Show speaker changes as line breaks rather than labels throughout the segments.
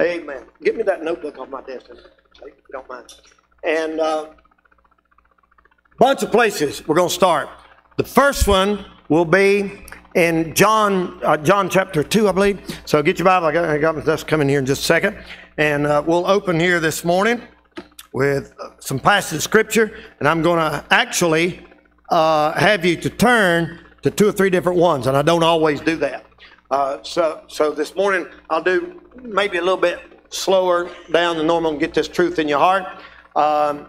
Amen. Give me that notebook off my desk, if you don't mind. And uh, bunch of places we're going to start. The first one will be in John, uh, John chapter 2, I believe. So get your Bible. I got, I got my desk coming here in just a second. And uh, we'll open here this morning with uh, some passage of scripture. And I'm going to actually uh, have you to turn to two or three different ones. And I don't always do that. Uh, so, so this morning I'll do maybe a little bit slower down than normal and get this truth in your heart. Um,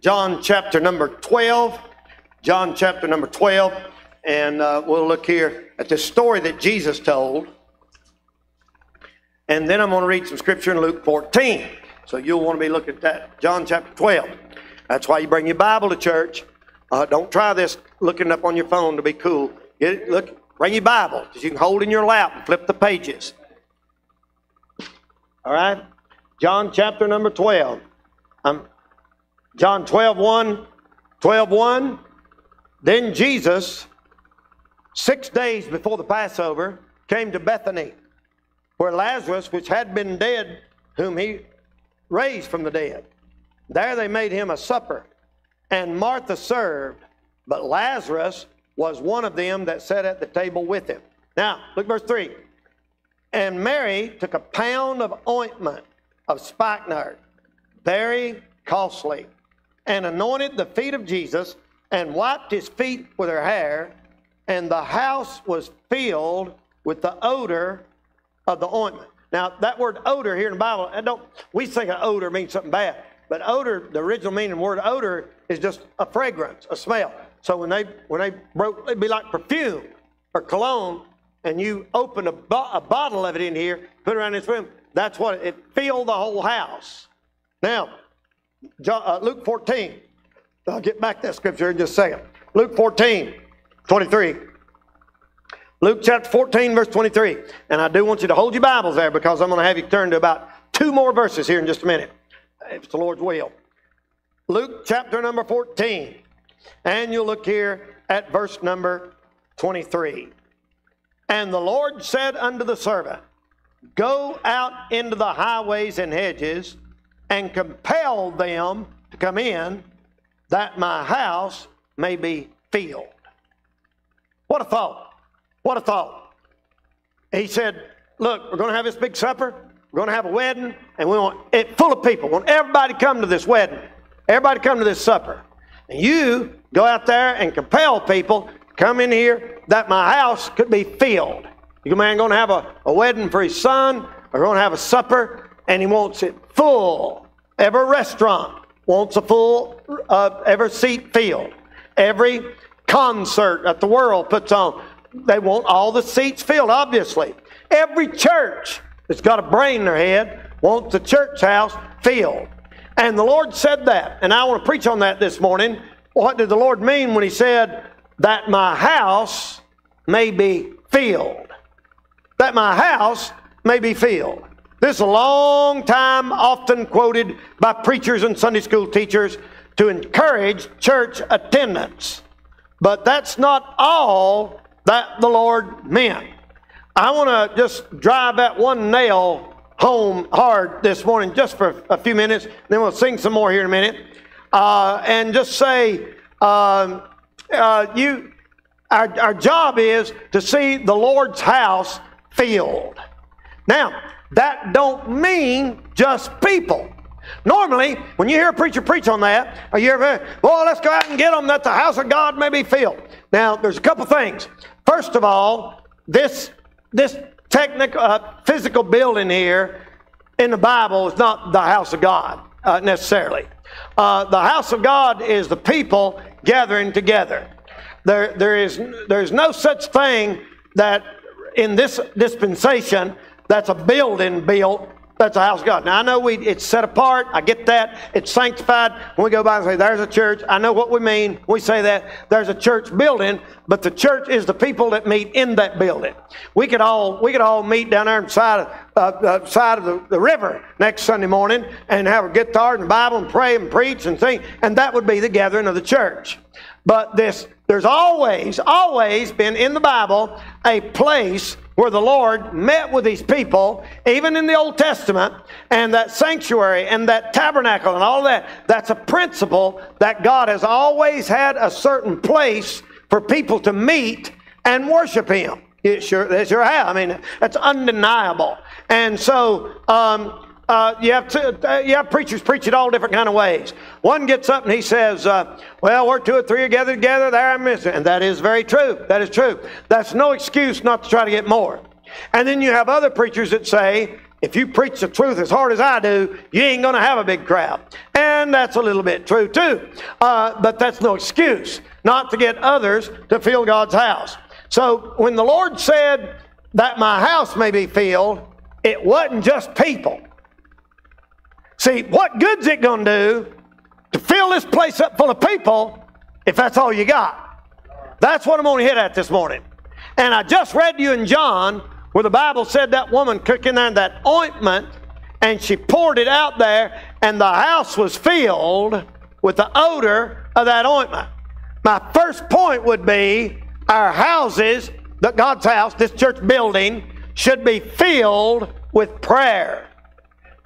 John chapter number 12. John chapter number 12. And uh, we'll look here at the story that Jesus told. And then I'm going to read some scripture in Luke 14. So you'll want to be looking at that. John chapter 12. That's why you bring your Bible to church. Uh, don't try this looking up on your phone to be cool. Get it, look, bring your Bible because you can hold in your lap and flip the pages. All right? John chapter number 12. Um, John 12, 1. 12, 1. Then Jesus, six days before the Passover, came to Bethany, where Lazarus, which had been dead, whom he raised from the dead. There they made him a supper, and Martha served, but Lazarus was one of them that sat at the table with him. Now, look verse 3. And Mary took a pound of ointment of spikenard, very costly, and anointed the feet of Jesus and wiped his feet with her hair, and the house was filled with the odor of the ointment. Now, that word odor here in the Bible, I don't, we think an odor means something bad, but odor, the original meaning of the word odor is just a fragrance, a smell. So when they when they broke, it'd be like perfume or cologne, and you open a, bo- a bottle of it in here, put it around this room. That's what it, it filled the whole house. Now, John, uh, Luke 14. I'll get back to that scripture in just a second. Luke 14, 23. Luke chapter 14, verse 23. And I do want you to hold your Bibles there because I'm going to have you turn to about two more verses here in just a minute, if it's the Lord's will. Luke chapter number 14. And you'll look here at verse number 23. And the Lord said unto the servant, Go out into the highways and hedges and compel them to come in, that my house may be filled. What a thought! What a thought. He said, Look, we're going to have this big supper, we're going to have a wedding, and we want it full of people. We want everybody to come to this wedding, everybody come to this supper. And you go out there and compel people come in here that my house could be filled. You man going to have a, a wedding for his son, or going to have a supper, and he wants it full. Every restaurant wants a full, uh, every seat filled. Every concert that the world puts on, they want all the seats filled, obviously. Every church that's got a brain in their head wants the church house filled. And the Lord said that. And I want to preach on that this morning. What did the Lord mean when He said, That my house may be filled? That my house may be filled. This is a long time, often quoted by preachers and Sunday school teachers to encourage church attendance. But that's not all that the Lord meant. I want to just drive that one nail home hard this morning just for a few minutes. Then we'll sing some more here in a minute. Uh, and just say, um, uh, you, our, our job is to see the Lord's house filled. Now, that don't mean just people. Normally, when you hear a preacher preach on that, you ever, well, let's go out and get them that the house of God may be filled. Now, there's a couple things. First of all, this this technical, uh, physical building here in the Bible is not the house of God uh, necessarily. Uh, the house of God is the people gathering together. There, there is there is no such thing that in this dispensation that's a building built that's a house of God. Now I know we it's set apart. I get that. It's sanctified. When we go by and say there's a church, I know what we mean. We say that there's a church building, but the church is the people that meet in that building. We could all we could all meet down there on the side of uh, uh, side of the, the river next Sunday morning and have a guitar and Bible and pray and preach and sing, and that would be the gathering of the church. But this there's always always been in the Bible a place where the Lord met with these people, even in the Old Testament, and that sanctuary and that tabernacle and all that, that's a principle that God has always had a certain place for people to meet and worship Him. It sure, they sure have. I mean, that's undeniable. And so, um, uh, you have uh, you have preachers preach it all different kind of ways. One gets up and he says, uh, "Well, we're two or three are gathered together, there I'm missing," and that is very true. That is true. That's no excuse not to try to get more. And then you have other preachers that say, "If you preach the truth as hard as I do, you ain't going to have a big crowd," and that's a little bit true too. Uh, but that's no excuse not to get others to fill God's house. So when the Lord said that my house may be filled, it wasn't just people. See, what good's it going to do to fill this place up full of people if that's all you got? That's what I'm going to hit at this morning. And I just read you in John where the Bible said that woman cooking there that ointment and she poured it out there and the house was filled with the odor of that ointment. My first point would be our houses, the God's house, this church building, should be filled with prayer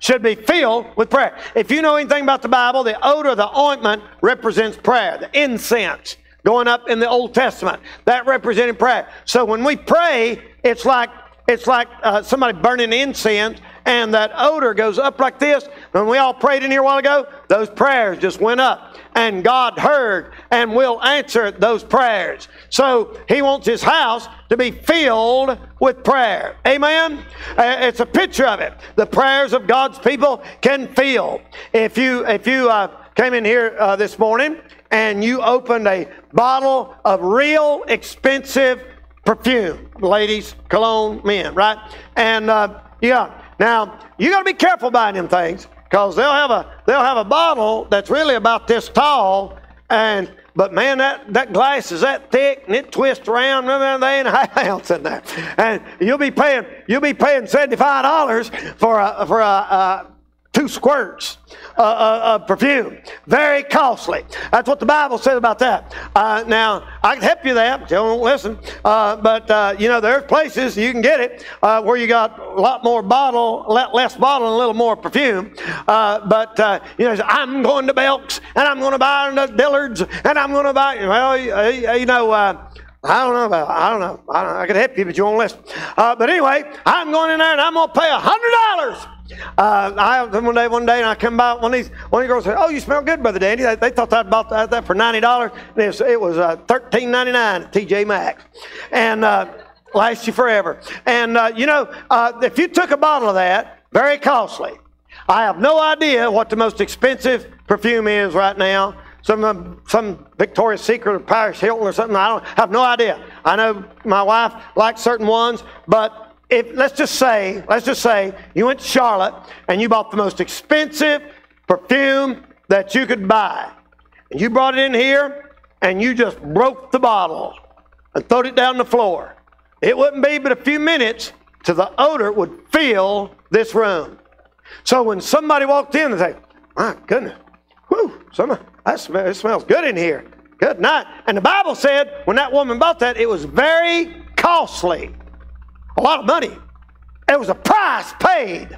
should be filled with prayer. If you know anything about the Bible, the odor of the ointment represents prayer, the incense going up in the Old Testament that represented prayer. So when we pray, it's like it's like uh, somebody burning incense and that odor goes up like this. When we all prayed in here a while ago, those prayers just went up and God heard and will answer those prayers. So He wants His house to be filled with prayer. Amen? Uh, it's a picture of it. The prayers of God's people can fill. If you, if you uh, came in here uh, this morning and you opened a bottle of real expensive perfume, ladies, cologne, men, right? And uh, yeah, now you got to be careful buying them things because they'll have a they'll have a bottle that's really about this tall, and but man, that, that glass is that thick and it twists around. There ain't a ounce in there, and you'll be paying you'll be paying seventy five dollars for a for a, a two squirts uh, uh, of perfume. Very costly. That's what the Bible says about that. Uh, now, I can help you that, but you don't listen. Uh, but, uh, you know, there's places you can get it uh, where you got a lot more bottle, less bottle, and a little more perfume. but, you know, I'm going to Belk's, and I'm going to buy the Dillard's, and I'm going to buy, well, you know, I don't know about. I don't know. I, don't I could help you, but you won't listen. Uh, but anyway, I'm going in there and I'm going to pay a hundred dollars. Uh, I one day, one day, and I come by. One of these, one of the girls said, "Oh, you smell good, brother Danny." They, they thought I bought that, that for ninety dollars. It was, it was uh, thirteen ninety nine at TJ Maxx, and uh, lasts you forever. And uh, you know, uh, if you took a bottle of that, very costly. I have no idea what the most expensive perfume is right now some some Victoria's Secret or Paris Hilton or something. I don't have no idea. I know my wife likes certain ones, but if let's just say, let's just say you went to Charlotte and you bought the most expensive perfume that you could buy, and you brought it in here and you just broke the bottle and throwed it down the floor. It wouldn't be but a few minutes till the odor would fill this room. So when somebody walked in and say, "My goodness, whew, somebody." That it smells good in here. Good night. And the Bible said when that woman bought that, it was very costly. A lot of money. It was a price paid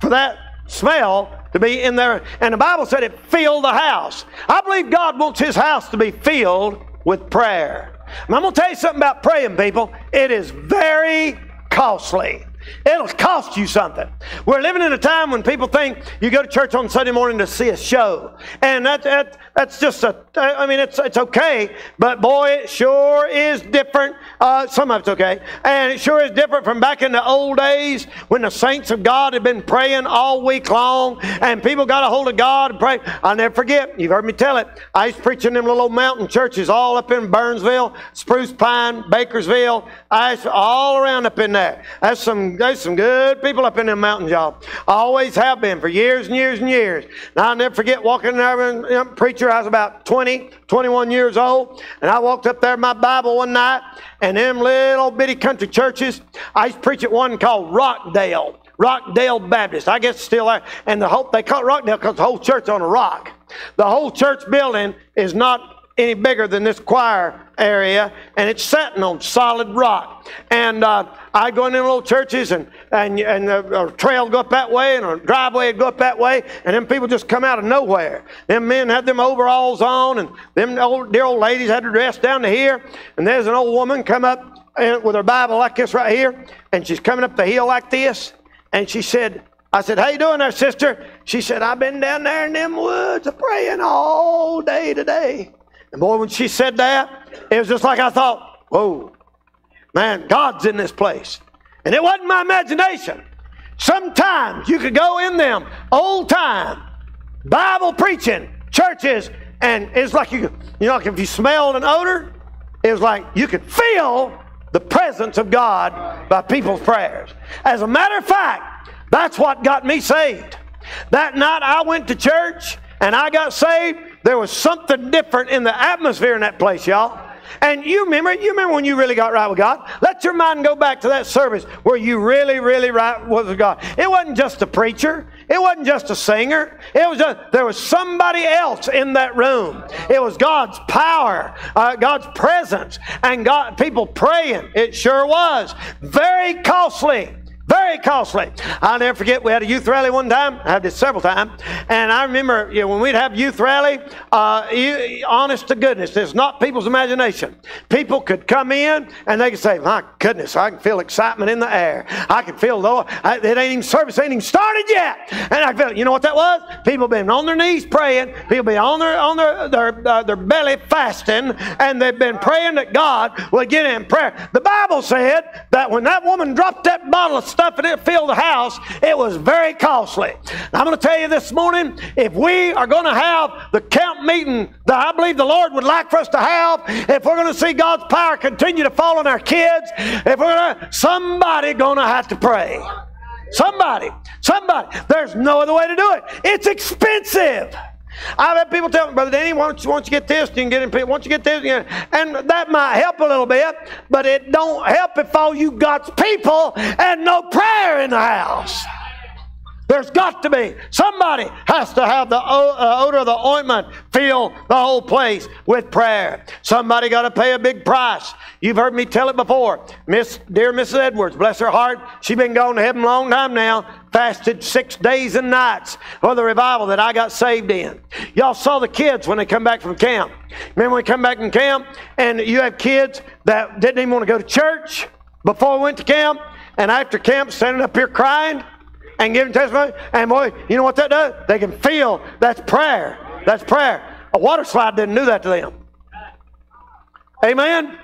for that smell to be in there. And the Bible said it filled the house. I believe God wants His house to be filled with prayer. And I'm going to tell you something about praying, people. It is very costly. It'll cost you something. We're living in a time when people think you go to church on Sunday morning to see a show. And that, that that's just a, I mean, it's, it's okay, but boy, it sure is different. Uh, some of it's okay. And it sure is different from back in the old days when the saints of God had been praying all week long and people got a hold of God and prayed. I'll never forget, you've heard me tell it. I used to preach in them little mountain churches all up in Burnsville, Spruce Pine, Bakersville. I used to, all around up in there. That's some, there's some good people up in them mountains, y'all. Always have been for years and years and years. Now, I'll never forget walking there and you know, preacher. I was about 20, 21 years old. And I walked up there in my Bible one night, and them little bitty country churches, I used to preach at one called Rockdale. Rockdale Baptist. I guess it's still there. And the whole, they call it Rockdale because the whole church on a rock. The whole church building is not any bigger than this choir area, and it's sitting on solid rock. And uh, I go in little churches, and and and the trail go up that way, and a driveway go up that way, and then people just come out of nowhere. Them men had them overalls on, and them old dear old ladies had their dress down to here, and there's an old woman come up with her Bible like this right here, and she's coming up the hill like this, and she said. I said, How you doing there, sister? She said, I've been down there in them woods praying all day today. And boy, when she said that, it was just like I thought, whoa, man, God's in this place. And it wasn't my imagination. Sometimes you could go in them old time Bible preaching churches, and it's like you, you know, like if you smelled an odor, it was like you could feel the presence of God by people's prayers. As a matter of fact, that's what got me saved. That night I went to church and I got saved. There was something different in the atmosphere in that place, y'all. And you remember, you remember when you really got right with God? Let your mind go back to that service where you really, really right with God. It wasn't just a preacher. It wasn't just a singer. It was just, there was somebody else in that room. It was God's power, uh, God's presence, and God, people praying. It sure was. Very costly. Very costly. I'll never forget, we had a youth rally one time. I had this several times. And I remember you know, when we'd have youth rally, uh, you, honest to goodness, it's not people's imagination. People could come in and they could say, My goodness, I can feel excitement in the air. I can feel, Lord, it ain't even service ain't even started yet. And I felt, you know what that was? People been on their knees praying. People been on their on their their, uh, their belly fasting, and they've been praying that God would get in prayer. The Bible said that when that woman dropped that bottle of stuff and it filled the house, it was very costly. I'm going to tell you this morning if we are going to have the camp meeting that I believe the Lord would like for us to have, if we're going to see God's power continue to fall on our kids, if we're going to, somebody going to have to pray. Somebody, somebody. There's no other way to do it. It's expensive. I've had people tell me, Brother Danny, don't you, don't you get this? You can get in, don't you get this? And that might help a little bit, but it don't help if all you got's people and no prayer in the house. There's got to be. Somebody has to have the uh, odor of the ointment fill the whole place with prayer. Somebody got to pay a big price. You've heard me tell it before. Miss, dear Mrs. Edwards, bless her heart, she's been going to heaven a long time now. Fasted six days and nights for the revival that I got saved in. Y'all saw the kids when they come back from camp. Remember when we come back from camp and you have kids that didn't even want to go to church before we went to camp, and after camp standing up here crying? and giving testimony. And boy, you know what that does? They can feel that's prayer. That's prayer. A water slide didn't do that to them. Amen.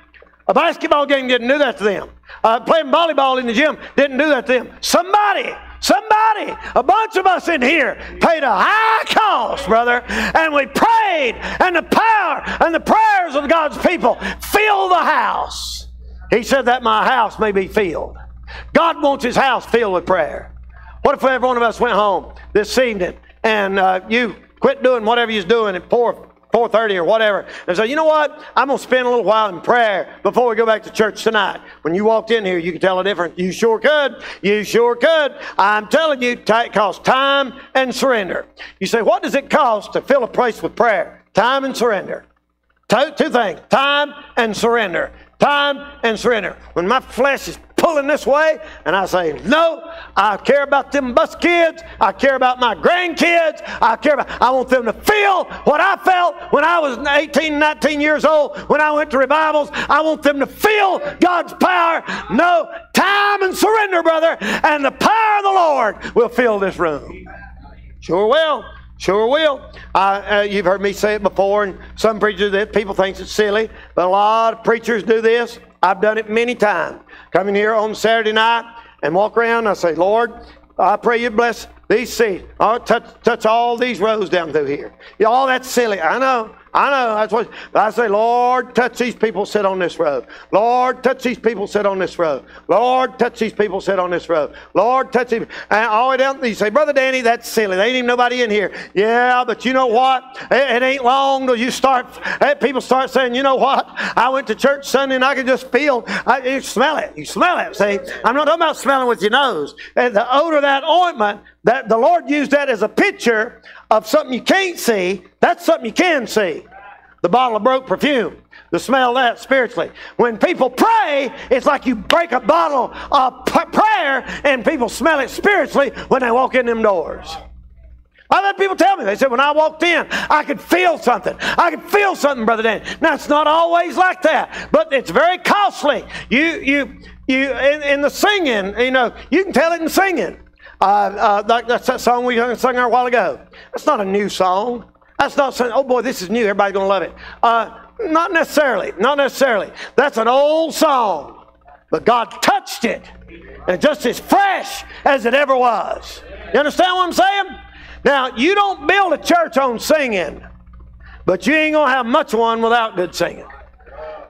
A basketball game didn't do that to them. Uh, playing volleyball in the gym didn't do that to them. Somebody, somebody, a bunch of us in here paid a high cost, brother, and we prayed, and the power and the prayers of God's people fill the house. He said that my house may be filled. God wants his house filled with prayer. What if every one of us went home this evening and uh, you quit doing whatever you're doing and 4, 4.30 or whatever and say, you know what? I'm going to spend a little while in prayer before we go back to church tonight. When you walked in here, you could tell a difference. You sure could. You sure could. I'm telling you, it costs time and surrender. You say, what does it cost to fill a place with prayer? Time and surrender. Two, two things time and surrender. Time and surrender. When my flesh is pulling this way. And I say, no, I care about them bus kids. I care about my grandkids. I care about, I want them to feel what I felt when I was 18, 19 years old, when I went to revivals. I want them to feel God's power. No, time and surrender, brother. And the power of the Lord will fill this room. Sure will. Sure will. Uh, you've heard me say it before, and some preachers that people think it's silly, but a lot of preachers do this. I've done it many times. Come in here on Saturday night and walk around. And I say, Lord, I pray you bless these seats. Oh, touch, touch all these rows down through here. All that's silly. I know. I know. That's what I say. Lord, touch these people sit on this road. Lord, touch these people sit on this road. Lord, touch these people sit on this road. Lord, touch them. And all the way down, you say, Brother Danny, that's silly. There ain't even nobody in here. Yeah, but you know what? It, it ain't long till you start. Eh, people start saying, you know what? I went to church Sunday and I could just feel. I, you smell it. You smell it. See, I'm not talking about smelling with your nose. And the odor of that ointment. That the Lord used that as a picture of something you can't see. That's something you can see. the bottle of broke perfume. The smell that spiritually. When people pray, it's like you break a bottle of prayer and people smell it spiritually when they walk in them doors. I let people tell me. They said when I walked in, I could feel something. I could feel something, Brother Dan. Now it's not always like that, but it's very costly. You, you, you. In, in the singing, you know, you can tell it in singing. Uh, uh, that's that song we sung a while ago. That's not a new song. That's not saying, oh boy, this is new. Everybody's gonna love it. Uh, not necessarily. Not necessarily. That's an old song, but God touched it, and just as fresh as it ever was. You understand what I'm saying? Now, you don't build a church on singing, but you ain't going to have much one without good singing.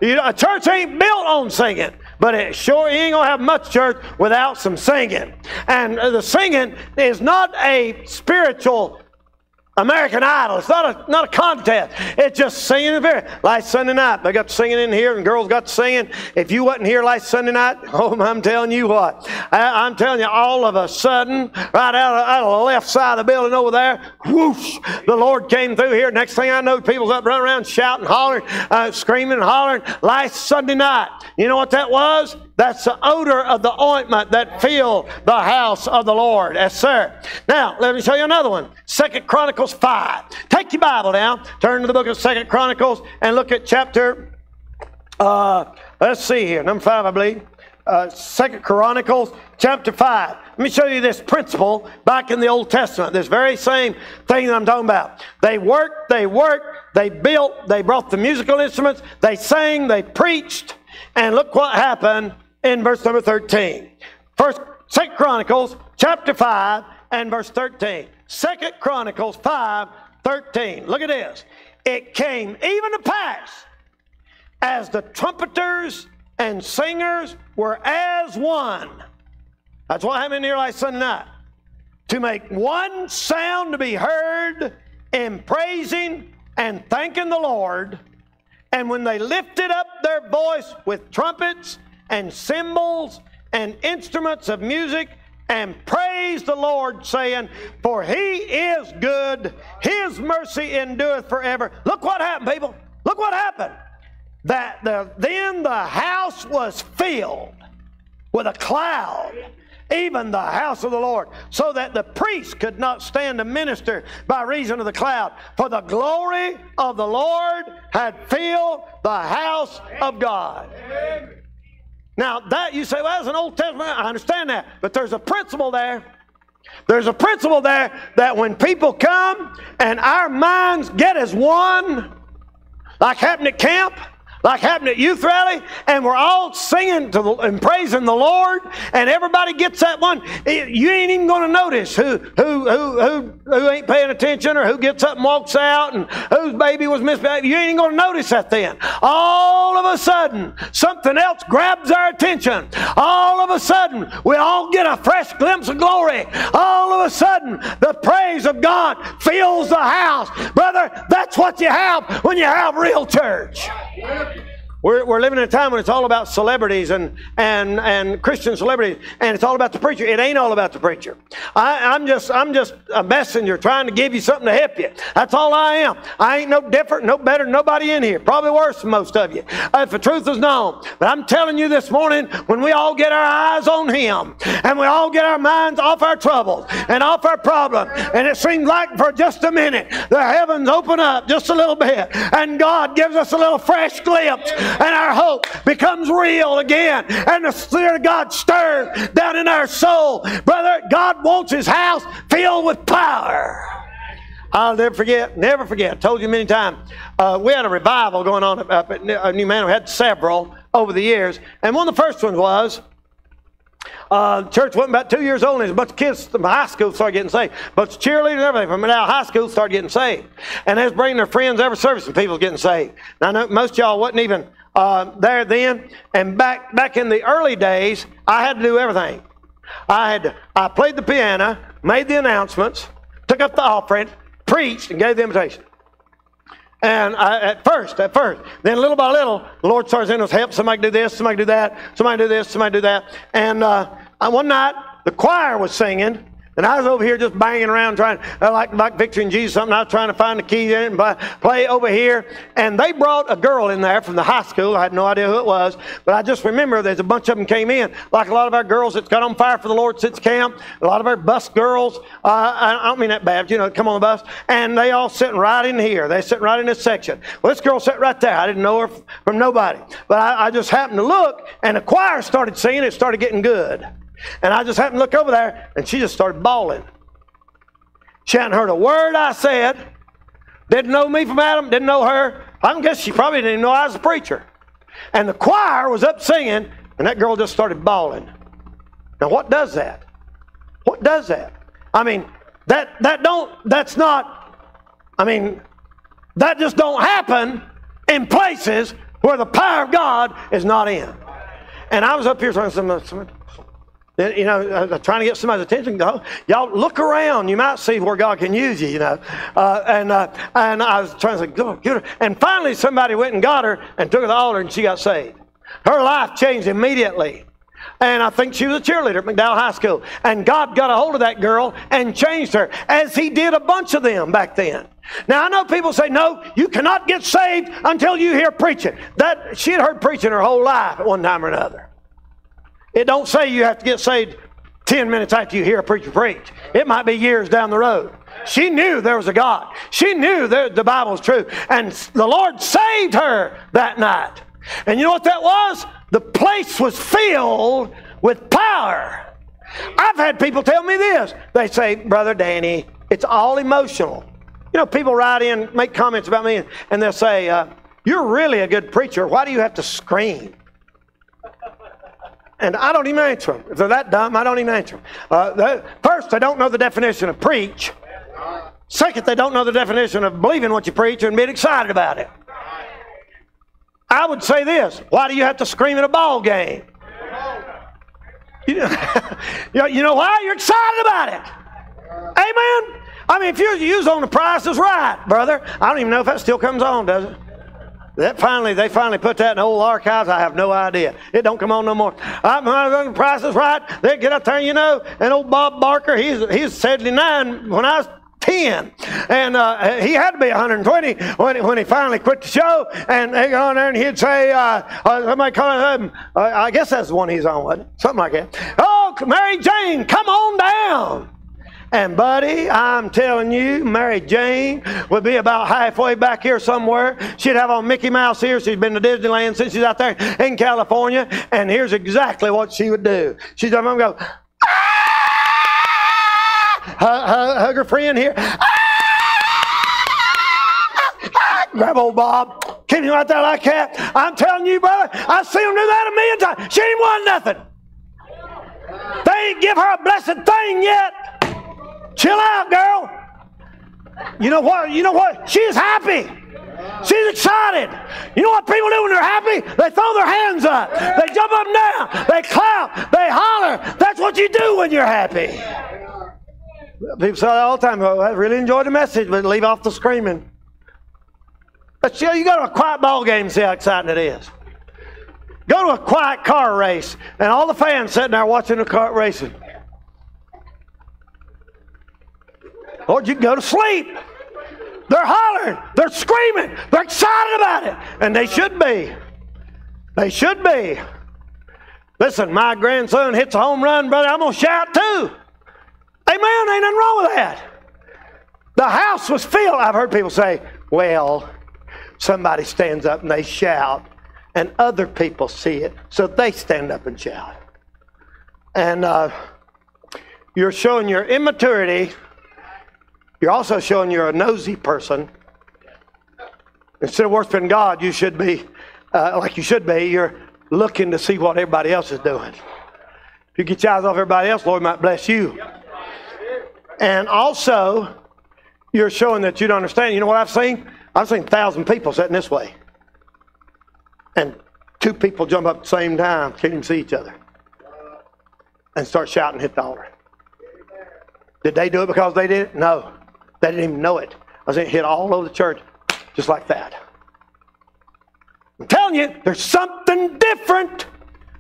You know, a church ain't built on singing, but it sure ain't gonna have much church without some singing. And the singing is not a spiritual American Idol. It's not a not a contest. It's just singing in there. Last Sunday night, they got singing in here, and girls got singing. If you wasn't here last Sunday night, oh, I'm telling you what. I, am telling you, all of a sudden, right out of, out of, the left side of the building over there, whoosh, the Lord came through here. Next thing I know, people's up running around shouting, hollering, uh, screaming, hollering. Last Sunday night, you know what that was? That's the odor of the ointment that filled the house of the Lord. Yes, sir. Now, let me show you another one. Second Chronicles 5. Take your Bible now. Turn to the book of Second Chronicles and look at chapter, uh, let's see here, number 5, I believe. Uh, Second Chronicles chapter 5. Let me show you this principle back in the Old Testament. This very same thing that I'm talking about. They worked, they worked, they built, they brought the musical instruments, they sang, they preached, and look what happened in verse number 13. First, Second Chronicles chapter 5 and verse 13. Second Chronicles 5, 13. Look at this. It came even to pass as the trumpeters and singers were as one. That's what happened here last Sunday night. To make one sound to be heard in praising and thanking the Lord. And when they lifted up their voice with trumpets and cymbals and instruments of music and praise the Lord, saying, For he is good, his mercy endureth forever. Look what happened, people. Look what happened. That the, then the house was filled with a cloud, even the house of the Lord, so that the priest could not stand to minister by reason of the cloud. For the glory of the Lord had filled the house of God. Amen. Now, that you say, well, that's an Old Testament. I understand that. But there's a principle there. There's a principle there that when people come and our minds get as one, like happened at camp, like happened at youth rally, and we're all singing the, and praising the Lord, and everybody gets that one. Eh, you ain't even going to notice who, who, who, who, who ain't paying attention or who gets up and walks out and whose baby was misbehaved. You ain't even going to notice that then. All of a sudden, something else grabs our attention. All of a sudden, we all get a fresh glimpse of glory. All of a sudden, the praise of God fills the house. Brother, that's what you have when you have real church. We're, we're living in a time when it's all about celebrities and, and, and Christian celebrities, and it's all about the preacher. It ain't all about the preacher. I, I'm, just, I'm just a messenger trying to give you something to help you. That's all I am. I ain't no different, no better than nobody in here. Probably worse than most of you, uh, if the truth is known. But I'm telling you this morning, when we all get our eyes on Him, and we all get our minds off our troubles and off our problems, and it seems like for just a minute, the heavens open up just a little bit, and God gives us a little fresh glimpse and our hope becomes real again and the Spirit of God stirs down in our soul. Brother, God wants His house filled with power. I'll never forget, never forget. I told you many times. Uh, we had a revival going on up at New Man. We had several over the years. And one of the first ones was uh, church wasn't about two years old, and a bunch of kids from high school started getting saved. But cheerleaders and everything from now high school started getting saved. And they was bringing their friends every service, and people getting saved. Now, I know most y'all wasn't even uh, there then. And back back in the early days, I had to do everything. I had to, I played the piano, made the announcements, took up the offering, preached, and gave the invitation. And I, at first, at first, then little by little, the Lord starts in us help somebody do this, somebody do that, somebody do this, somebody do that. And uh, one night, the choir was singing, And I was over here just banging around trying, uh, like, like in Jesus, something. I was trying to find the key in it and play, over here. And they brought a girl in there from the high school. I had no idea who it was. But I just remember there's a bunch of them came in. Like a lot of our girls that's got on fire for the Lord since camp. A lot of our bus girls. Uh, I don't mean that bad, you know, come on the bus. And they all sitting right in here. They're sitting right in this section. Well, this girl sat right there. I didn't know her from nobody. But I, I just happened to look, and the choir started singing. It started getting good. And I just happened to look over there, and she just started bawling. She hadn't heard a word I said. Didn't know me from Adam, didn't know her. I guess she probably didn't even know I was a preacher. And the choir was up singing, and that girl just started bawling. Now, what does that? What does that? I mean, that that don't that's not I mean, that just don't happen in places where the power of God is not in. And I was up here trying to you know, uh, trying to get somebody's attention. Go, y'all look around. You might see where God can use you. You know, uh, and uh, and I was trying to say, go, get her. And finally, somebody went and got her and took her to the altar, and she got saved. Her life changed immediately. And I think she was a cheerleader at McDowell High School. And God got a hold of that girl and changed her, as He did a bunch of them back then. Now I know people say, no, you cannot get saved until you hear preaching. That she had heard preaching her whole life at one time or another. It don't say you have to get saved 10 minutes after you hear a preacher preach. It might be years down the road. She knew there was a God. She knew that the Bible was true. And the Lord saved her that night. And you know what that was? The place was filled with power. I've had people tell me this. They say, Brother Danny, it's all emotional. You know, people write in, make comments about me, and they'll say, uh, You're really a good preacher. Why do you have to scream? And I don't even answer them. If they're that dumb, I don't even answer them. Uh, first, they don't know the definition of preach. Second, they don't know the definition of believing what you preach and being excited about it. I would say this why do you have to scream at a ball game? You know, you know why? You're excited about it. Amen? I mean, if you use on the price is right, brother. I don't even know if that still comes on, does it? That finally, they finally put that in the old archives. I have no idea. It don't come on no more. I'm the price is right. They get up there, you know. And old Bob Barker, he's he's 79 when I was 10. And uh, he had to be 120 when, he, when he finally quit the show. And they go on there and he'd say, uh, uh, somebody call him, uh, I guess that's the one he's on, with, Something like that. Oh, Mary Jane, come on down. And buddy, I'm telling you, Mary Jane would be about halfway back here somewhere. She'd have on Mickey Mouse here. She's been to Disneyland since she's out there in California. And here's exactly what she would do. She'd come and go, ah! hug, hug her friend here. Ah! Grab old Bob. Keep him right there like that. I'm telling you, brother, I've seen him do that a million times. She ain't won nothing. They ain't give her a blessed thing yet. Chill out, girl. You know what? You know what? She's happy. She's excited. You know what people do when they're happy? They throw their hands up. They jump up and down. They clap. They holler. That's what you do when you're happy. People say that all the time, oh, I really enjoyed the message, but leave off the screaming. But you, know, you go to a quiet ball game and see how exciting it is. Go to a quiet car race, and all the fans sitting there watching the car racing. Or you can go to sleep. They're hollering, they're screaming, they're excited about it, and they should be. They should be. Listen, my grandson hits a home run, brother, I'm to shout too. Amen, ain't nothing wrong with that. The house was filled. I've heard people say, well, somebody stands up and they shout, and other people see it, so they stand up and shout. And uh, you're showing your immaturity you're also showing you're a nosy person. Instead of worshiping God, you should be, uh, like you should be, you're looking to see what everybody else is doing. If you get your eyes off everybody else, Lord might bless you. And also, you're showing that you don't understand. You know what I've seen? I've seen thousand people sitting this way. And two people jump up at the same time, can't even see each other, and start shouting, hit the altar. Did they do it because they did it? No. They didn't even know it. I was it hit all over the church just like that. I'm telling you, there's something different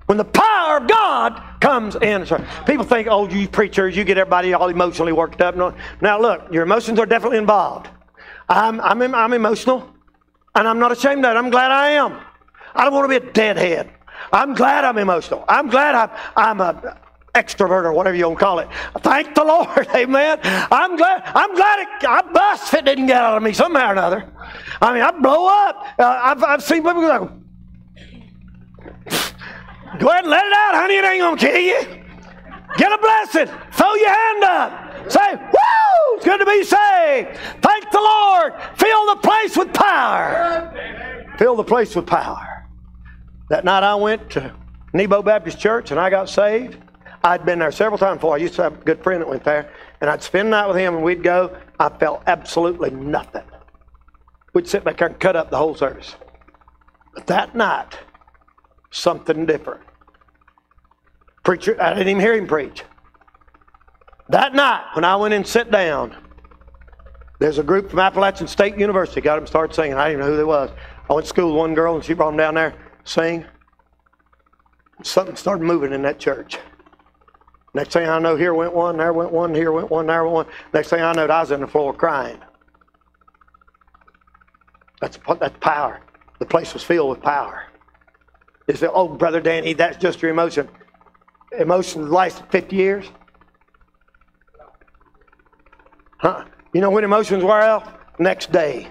When the power of God comes in. People think, oh, you preachers, you get everybody all emotionally worked up. No. Now, look, your emotions are definitely involved. I'm, I'm, I'm emotional, and I'm not ashamed of it. I'm glad I am. I don't want to be a deadhead. I'm glad I'm emotional. I'm glad I'm, I'm a extrovert or whatever you want to call it. Thank the Lord, Amen. I'm glad. I'm glad it, I bust if it didn't get out of me somehow or another. I mean, I blow up. Uh, I've, I've seen people go Go ahead and let it out, honey. It ain't going to kill you. Get a blessing. Throw your hand up. Say, Woo! It's good to be saved. Thank the Lord. Fill the place with power. Fill the place with power. That night I went to Nebo Baptist Church and I got saved. I'd been there several times before. I used to have a good friend that went there. And I'd spend the night with him and we'd go. I felt absolutely nothing. We'd sit back there and cut up the whole service. But that night, something different. Preacher, I didn't even hear him preach. That night, when I went and sat down, there's a group from Appalachian State University got them started singing. I didn't even know who they was. I went to school with one girl and she brought them down there sing. Something started moving in that church. Next thing I know, here went one, there went one, here went one, there went one. Next thing I know, I was on the floor crying. That's, that's power. The place was filled with power. You say, oh, Brother Danny, that's just your emotion. Emotions lasted 50 years? Huh? You know when emotions wear out? Next day.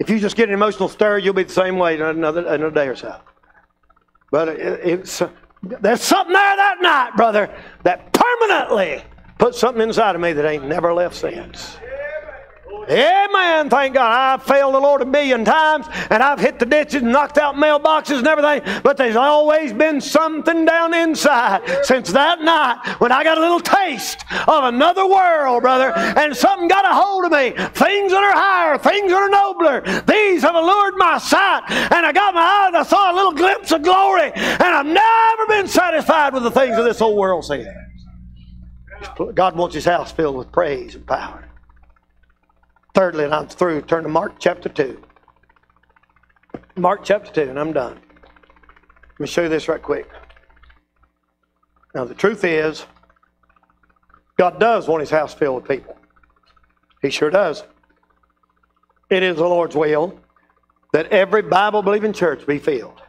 If you just get an emotional stir, you'll be the same way in another, another day or so. But it, it's, there's something there that night, brother, that permanently put something inside of me that ain't never left since. Amen. Thank God. I've failed the Lord a million times and I've hit the ditches and knocked out mailboxes and everything, but there's always been something down inside since that night when I got a little taste of another world, brother, and something got a hold of me. Things that are higher, things that are nobler. These have allured my sight, and I got my eye and I saw a little glimpse of glory, and I've never been satisfied with the things of this old world. See, God wants His house filled with praise and power. Thirdly, and I'm through, turn to Mark chapter 2. Mark chapter 2, and I'm done. Let me show you this right quick. Now, the truth is, God does want his house filled with people. He sure does. It is the Lord's will that every Bible believing church be filled.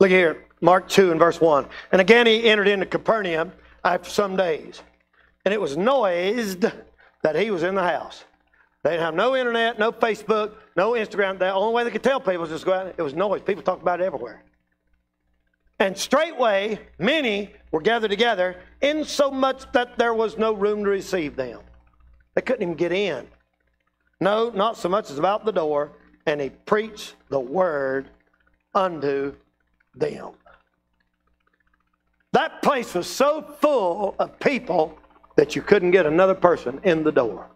Look here, Mark 2 and verse 1. And again he entered into Capernaum after some days. And it was noised that he was in the house. They didn't have no internet, no Facebook, no Instagram. The only way they could tell people was just go out. It was noise. People talked about it everywhere. And straightway, many were gathered together, insomuch that there was no room to receive them. They couldn't even get in. No, not so much as about the door. And he preached the word unto them. That place was so full of people that you couldn't get another person in the door.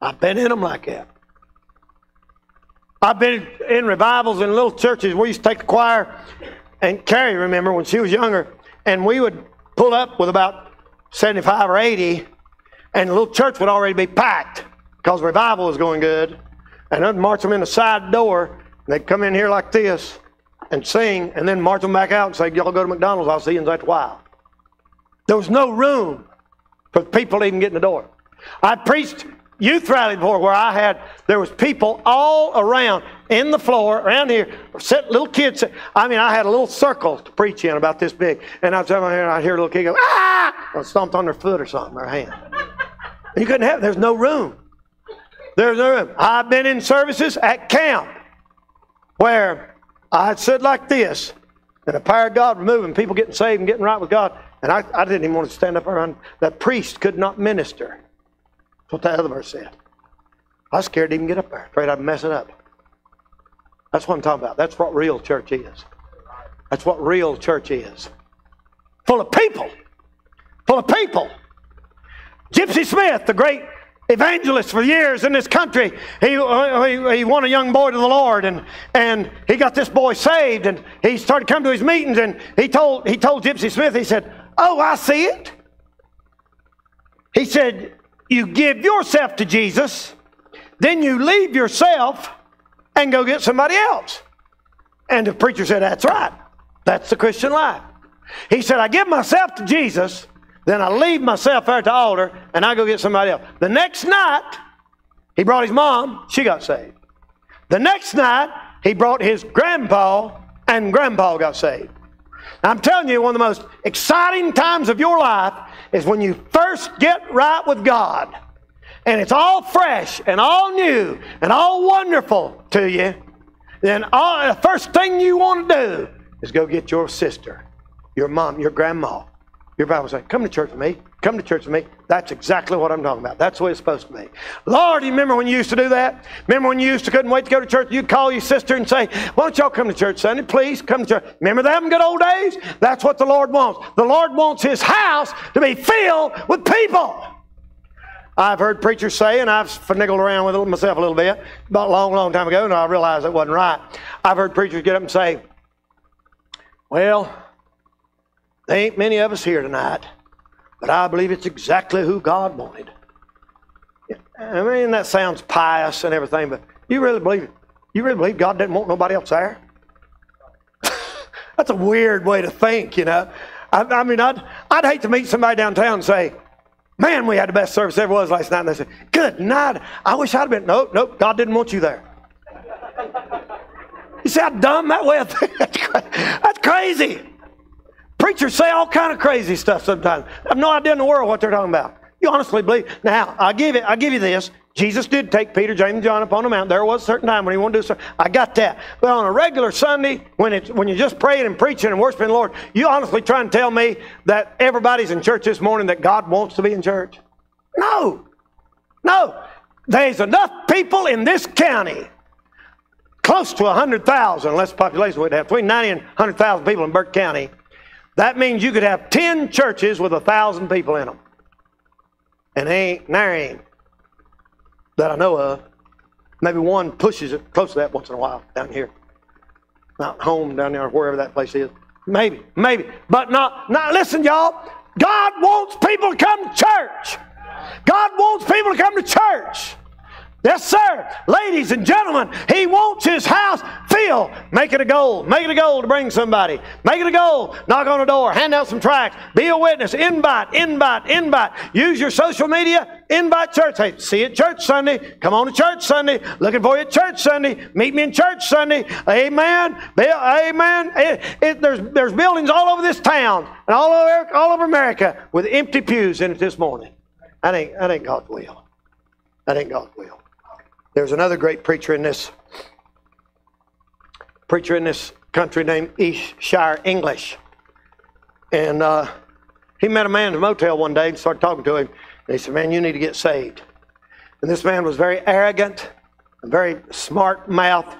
I've been in them like that. I've been in revivals in little churches. We used to take the choir, and Carrie, remember, when she was younger, and we would pull up with about 75 or 80, and the little church would already be packed because revival was going good. And I'd march them in the side door, and they'd come in here like this and sing, and then march them back out and say, Y'all go to McDonald's, I'll see you in that while. There was no room for people even get in the door. I preached youth rally before where I had there was people all around in the floor around here, little kids. I mean, I had a little circle to preach in about this big, and I was over here and I hear a little kid go ah, or stomped on their foot or something, or hand. You couldn't have. There's no room. There's no room. I've been in services at camp where I stood like this, and the power of God moving, people getting saved and getting right with God, and I, I didn't even want to stand up around. That priest could not minister. That's what that other verse said. I was scared to even get up there. Afraid I'd mess it up. That's what I'm talking about. That's what real church is. That's what real church is. Full of people. Full of people. Gypsy Smith, the great evangelist for years in this country, he, he, he won a young boy to the Lord and, and he got this boy saved and he started coming to his meetings and he told, he told Gypsy Smith, he said, Oh, I see it. He said, you give yourself to Jesus, then you leave yourself and go get somebody else. And the preacher said, That's right. That's the Christian life. He said, I give myself to Jesus, then I leave myself there at the altar, and I go get somebody else. The next night, he brought his mom, she got saved. The next night, he brought his grandpa, and grandpa got saved. I'm telling you, one of the most exciting times of your life is when you first get right with God. And it's all fresh and all new and all wonderful to you. Then all, the first thing you want to do is go get your sister, your mom, your grandma. Your Bible say, come to church with me. Come to church with me. That's exactly what I'm talking about. That's the way it's supposed to be. Lord, you remember when you used to do that? Remember when you used to couldn't wait to go to church? You'd call your sister and say, Why don't y'all come to church Sunday? Please come to church. Remember them good old days? That's what the Lord wants. The Lord wants His house to be filled with people. I've heard preachers say, and I've finaggled around with it myself a little bit about a long, long time ago, and I realized it wasn't right. I've heard preachers get up and say, Well, there ain't many of us here tonight. But I believe it's exactly who God wanted. I mean, that sounds pious and everything, but you really believe you really believe God didn't want nobody else there? That's a weird way to think, you know. I, I, mean, I'd, I'd hate to meet somebody downtown and say, Man, we had the best service ever was last night. And they say, Good night. I wish I'd have been. Nope, nope, God didn't want you there. You see how dumb that way of thinking? That's crazy. Preachers say all kind of crazy stuff sometimes. I have no idea in the world what they're talking about. You honestly believe? Now, I give it. I give you this. Jesus did take Peter, James, and John up on the mountain. There was a certain time when he wanted to do something. I got that. But on a regular Sunday, when it's when you're just praying and preaching and worshiping the Lord, you honestly try and tell me that everybody's in church this morning that God wants to be in church? No. No. There's enough people in this county, close to 100,000, less population we'd have, between 90 and 100,000 people in Burke County, that means you could have 10 churches with a thousand people in them. And ain't, there ain't, that I know of. Maybe one pushes it close to that once in a while down here. Not home down there, or wherever that place is. Maybe, maybe. But not, not listen, y'all. God wants people to come to church. God wants people to come to church. Yes, sir. Ladies and gentlemen, he wants his house Make it a goal. Make it a goal to bring somebody. Make it a goal. Knock on a door. Hand out some tracts. Be a witness. Invite, invite, invite. Use your social media. Invite church. Hey, see you at church Sunday. Come on to church Sunday. Looking for you at church Sunday. Meet me in church Sunday. Amen. Amen. It, it, there's, there's buildings all over this town and all over, all over America with empty pews in it this morning. That ain't, that ain't God's will. That ain't God's will. There's another great preacher in this preacher in this country named East Shire English. And uh, he met a man in a motel one day and started talking to him. And he said, Man, you need to get saved. And this man was very arrogant, and very smart mouth.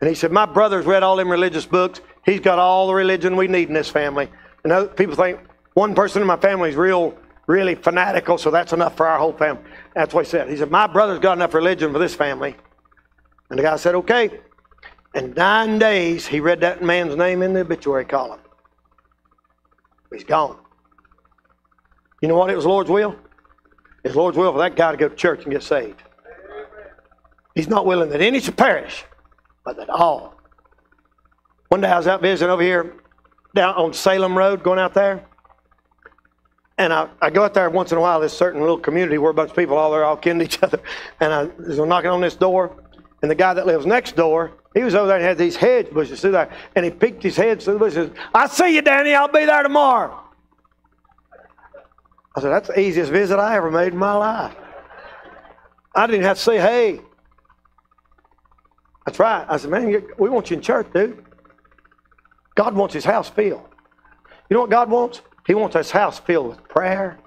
And he said, My brother's read all them religious books. He's got all the religion we need in this family. And other people think one person in my family is real, really fanatical, so that's enough for our whole family. That's what he said. He said, My brother's got enough religion for this family. And the guy said, Okay. In nine days, he read that man's name in the obituary column. He's gone. You know what? It was Lord's will. It's Lord's will for that guy to go to church and get saved. He's not willing that any should perish, but that all. One day I was out visiting over here down on Salem Road, going out there. And I, I go out there once in a while, this certain little community where a bunch of people all there all kin to each other. And I was knocking on this door, and the guy that lives next door, he was over there and had these hedge bushes through there. And he peeked his head through the bushes. I see you, Danny. I'll be there tomorrow. I said, that's the easiest visit I ever made in my life. I didn't have to say, hey. That's right. I said, man, we want you in church, dude. God wants his house filled. You know what God wants? He wants his house filled with prayer.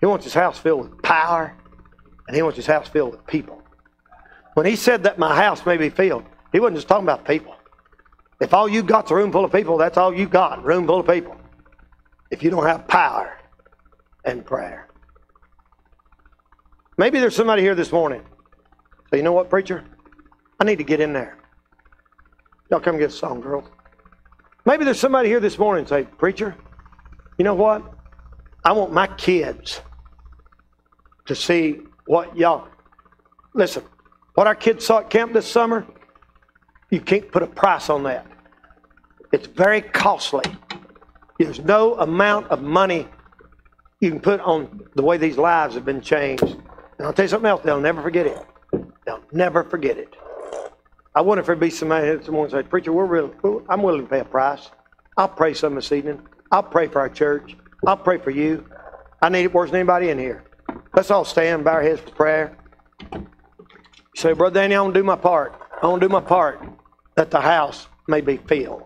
He wants his house filled with power. And he wants his house filled with people. When he said that my house may be filled, he wasn't just talking about people. If all you've got's a room full of people, that's all you've got, room full of people. If you don't have power and prayer. Maybe there's somebody here this morning. Say, you know what, preacher? I need to get in there. Y'all come get a song, girls. Maybe there's somebody here this morning say, Preacher, you know what? I want my kids to see what y'all. Listen, what our kids saw at camp this summer, you can't put a price on that. It's very costly. There's no amount of money you can put on the way these lives have been changed. And I'll tell you something else, they'll never forget it. They'll never forget it. I wonder if there'd be somebody, someone say, Preacher, we're really, I'm willing to pay a price. I'll pray some this evening. I'll pray for our church. I'll pray for you. I need it worse than anybody in here. Let's all stand, bow our heads for prayer. Say, Brother Danny, I want to do my part. I want to do my part that the house may be filled.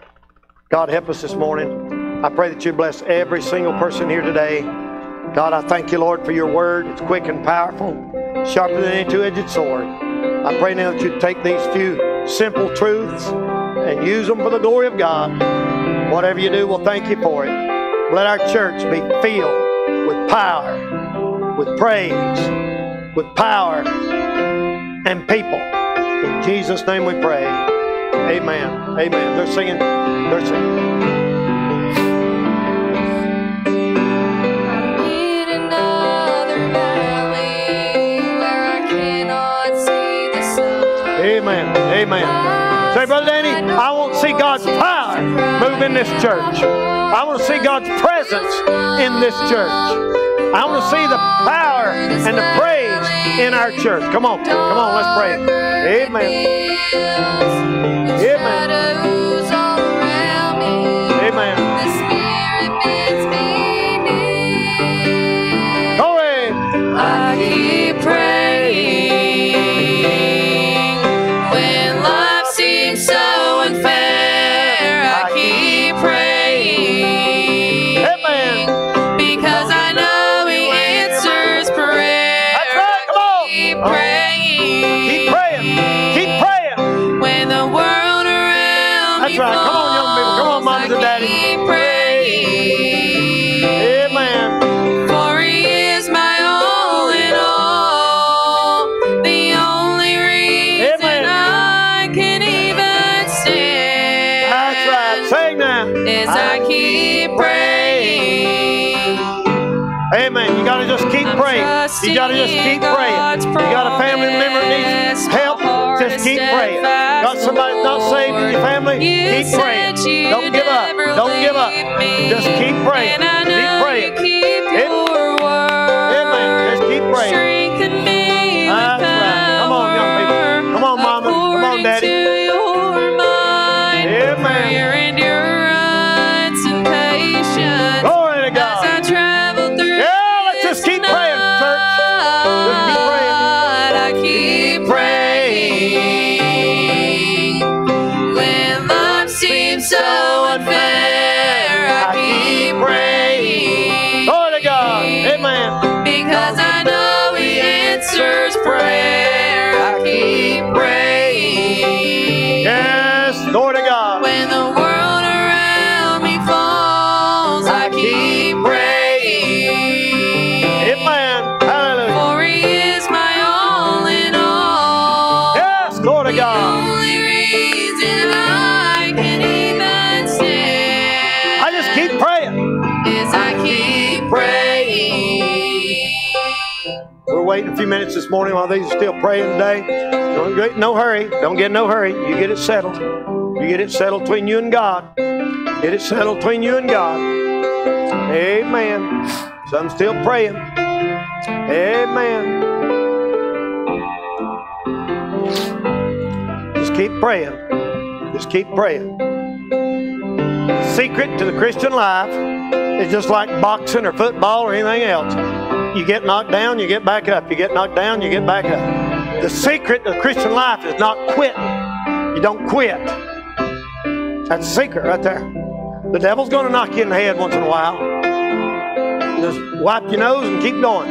God, help us this morning. I pray that you bless every single person here today. God, I thank you, Lord, for your word. It's quick and powerful, sharper than any two edged sword. I pray now that you take these few simple truths and use them for the glory of God. Whatever you do, we'll thank you for it. Let our church be filled with power, with praise, with power, and people. In Jesus' name we pray. Amen. Amen. They're singing. They're singing.
need another valley where I cannot see the sun.
Amen. Amen. Say, Brother Danny, I want to see God's power move in this church. I want to see God's presence in this church. I want to see the power and the praise in our church. Come on. Come on, let's pray. Amen. Amen.
Is I keep praying.
Amen. You got to just keep praying. You got to just keep praying. You got a family member that needs help. Just keep praying. Got somebody that's not saved in your family? Keep praying. Don't give up. Don't give up. Just keep praying. Keep praying. A few minutes this morning while these are still praying today. Don't get no hurry. Don't get no hurry. You get it settled. You get it settled between you and God. Get it settled between you and God. Amen. So I'm still praying. Amen. Just keep praying. Just keep praying. The Secret to the Christian life is just like boxing or football or anything else. You get knocked down, you get back up. You get knocked down, you get back up. The secret of Christian life is not quitting. You don't quit. That's the secret right there. The devil's going to knock you in the head once in a while. Just wipe your nose and keep going.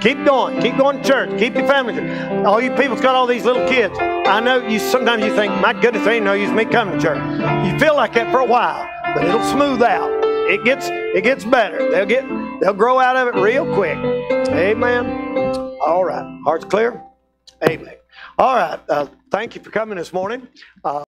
Keep going. Keep going to church. Keep your family. church. All you people's got all these little kids. I know you. Sometimes you think, my goodness, they ain't no use me coming to church. You feel like that for a while, but it'll smooth out. It gets it gets better. They'll get they'll grow out of it real quick. Amen. All right. Hearts clear. Amen. All right. Uh, thank you for coming this morning. Uh,